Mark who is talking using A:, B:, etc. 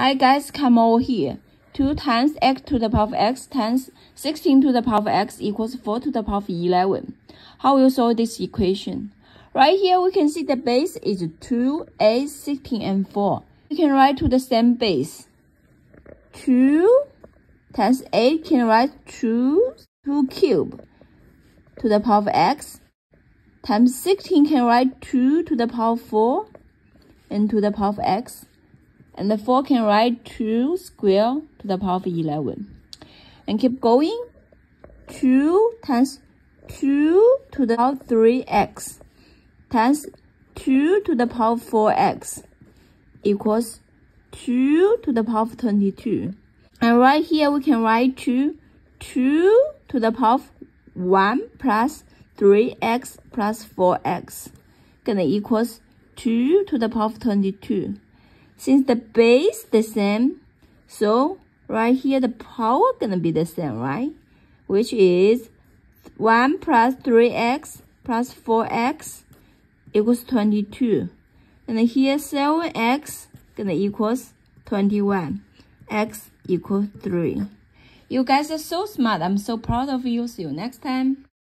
A: Hi guys, come over here. 2 times x to the power of x times 16 to the power of x equals 4 to the power of 11. How will you solve this equation? Right here, we can see the base is 2, 8, 16, and 4. We can write to the same base. 2 times 8 can write 2, 2 cube to the power of x times 16 can write 2 to the power of 4 and to the power of x and the 4 can write 2 square to the power of 11. And keep going. 2 times 2 to the power of 3x times 2 to the power of 4x equals 2 to the power of 22. And right here we can write 2, 2 to the power of 1 plus 3x plus 4x gonna equals 2 to the power of 22. Since the base the same, so right here the power gonna be the same, right? Which is 1 plus 3x plus 4x equals 22. And here 7x gonna equals 21. x equals 3. You guys are so smart. I'm so proud of you. See you next time.